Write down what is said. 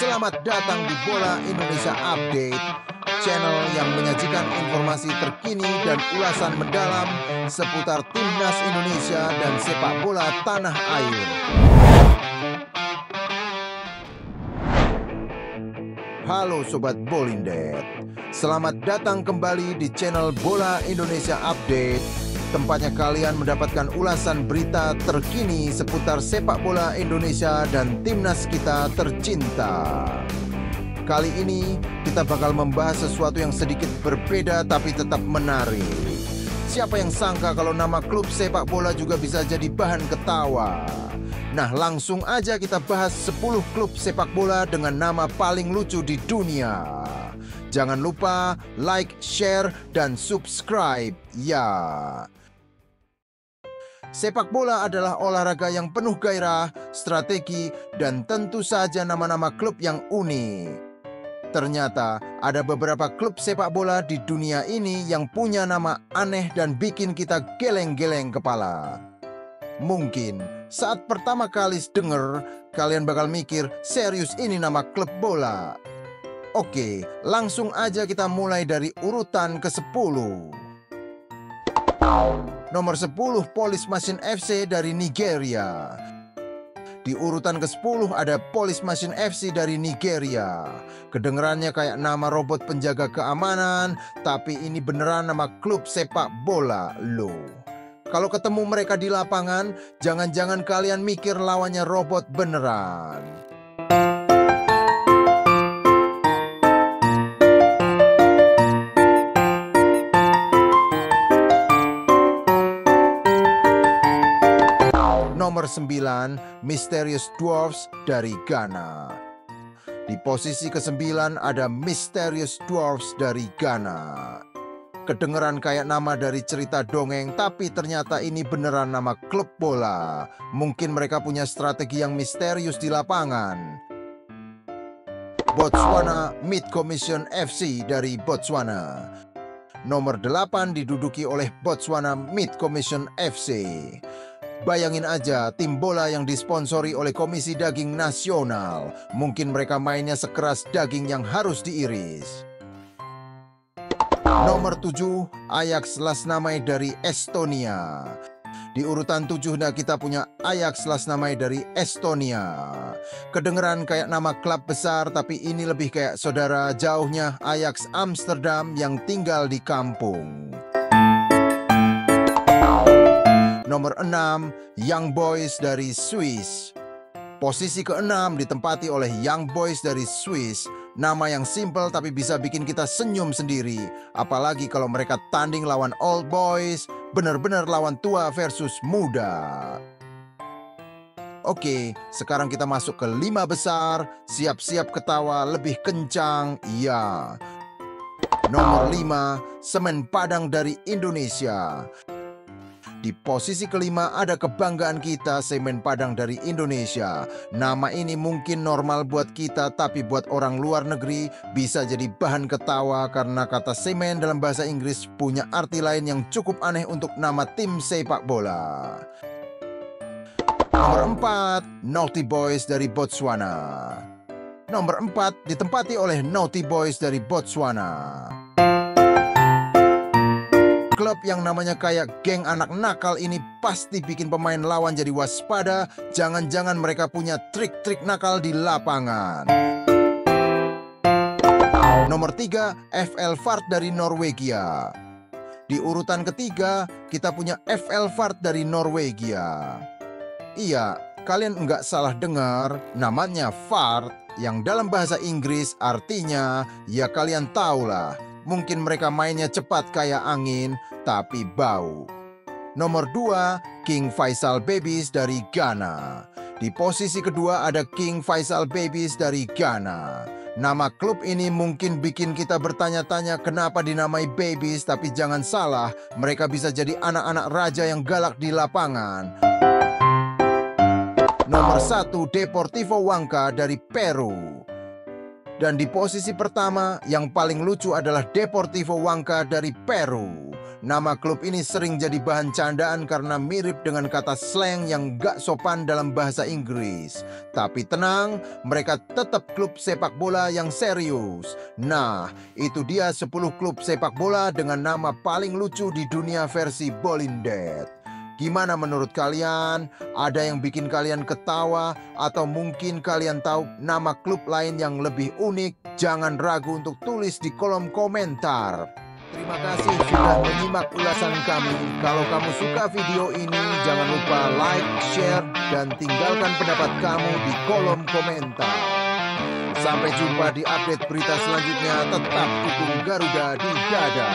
Selamat datang di Bola Indonesia Update, channel yang menyajikan informasi terkini dan ulasan mendalam seputar timnas Indonesia dan sepak bola tanah air. Halo Sobat Bolindet, selamat datang kembali di channel Bola Indonesia Update Tempatnya kalian mendapatkan ulasan berita terkini seputar sepak bola Indonesia dan timnas kita tercinta. Kali ini kita bakal membahas sesuatu yang sedikit berbeda tapi tetap menarik. Siapa yang sangka kalau nama klub sepak bola juga bisa jadi bahan ketawa? Nah langsung aja kita bahas 10 klub sepak bola dengan nama paling lucu di dunia. Jangan lupa like, share, dan subscribe ya. Sepak bola adalah olahraga yang penuh gairah, strategi, dan tentu saja nama-nama klub yang unik. Ternyata ada beberapa klub sepak bola di dunia ini yang punya nama aneh dan bikin kita geleng-geleng kepala. Mungkin saat pertama kali denger, kalian bakal mikir, serius ini nama klub bola. Oke, langsung aja kita mulai dari urutan ke-10. Nomor 10 Polis Masin FC dari Nigeria. Di urutan ke-10 ada Polis Masin FC dari Nigeria. Kedengerannya kayak nama robot penjaga keamanan, tapi ini beneran nama klub sepak bola lo. Kalau ketemu mereka di lapangan, jangan-jangan kalian mikir lawannya robot beneran. Nomor 9 Mysterious Dwarfs dari Ghana. Di posisi ke-9 ada Mysterious Dwarfs dari Ghana. Kedengeran kayak nama dari cerita dongeng, tapi ternyata ini beneran nama klub bola. Mungkin mereka punya strategi yang misterius di lapangan. Botswana Mid Commission FC dari Botswana. Nomor 8 diduduki oleh Botswana Mid Commission FC. Bayangin aja tim bola yang disponsori oleh Komisi Daging Nasional. Mungkin mereka mainnya sekeras daging yang harus diiris. Nomor 7, Ajax Lasnamai dari Estonia. Di urutan 7 nah kita punya Ajax Lasnamai dari Estonia. Kedengeran kayak nama klub besar tapi ini lebih kayak saudara jauhnya Ajax Amsterdam yang tinggal di kampung. Nomor 6, Young Boys dari Swiss. Posisi ke-6 ditempati oleh Young Boys dari Swiss. Nama yang simple tapi bisa bikin kita senyum sendiri. Apalagi kalau mereka tanding lawan Old Boys, benar-benar lawan tua versus muda. Oke, sekarang kita masuk ke lima besar. Siap-siap ketawa lebih kencang, ya. Nomor 5, Semen Padang dari Indonesia. Di posisi kelima ada kebanggaan kita semen Padang dari Indonesia. Nama ini mungkin normal buat kita tapi buat orang luar negeri bisa jadi bahan ketawa karena kata semen dalam bahasa Inggris punya arti lain yang cukup aneh untuk nama tim sepak bola. Nomor 4, Naughty Boys dari Botswana. Nomor 4 ditempati oleh Naughty Boys dari Botswana klub yang namanya kayak geng anak nakal ini pasti bikin pemain lawan jadi waspada. Jangan-jangan mereka punya trik-trik nakal di lapangan. Nomor 3, FL Fart dari Norwegia. Di urutan ketiga, kita punya FL Fart dari Norwegia. Iya, kalian nggak salah dengar, namanya Fart yang dalam bahasa Inggris artinya ya kalian tahulah Mungkin mereka mainnya cepat kayak angin, tapi bau. Nomor 2, King Faisal Babies dari Ghana. Di posisi kedua ada King Faisal Babies dari Ghana. Nama klub ini mungkin bikin kita bertanya-tanya kenapa dinamai Babies, tapi jangan salah, mereka bisa jadi anak-anak raja yang galak di lapangan. Nomor satu Deportivo Wangka dari Peru. Dan di posisi pertama yang paling lucu adalah Deportivo Wangka dari Peru. Nama klub ini sering jadi bahan candaan karena mirip dengan kata slang yang gak sopan dalam bahasa Inggris. Tapi tenang, mereka tetap klub sepak bola yang serius. Nah, itu dia 10 klub sepak bola dengan nama paling lucu di dunia versi Bolindet. Gimana menurut kalian? Ada yang bikin kalian ketawa atau mungkin kalian tahu nama klub lain yang lebih unik? Jangan ragu untuk tulis di kolom komentar. Terima kasih sudah menyimak ulasan kami. Kalau kamu suka video ini, jangan lupa like, share, dan tinggalkan pendapat kamu di kolom komentar. Sampai jumpa di update berita selanjutnya. Tetap dukung Garuda di dada.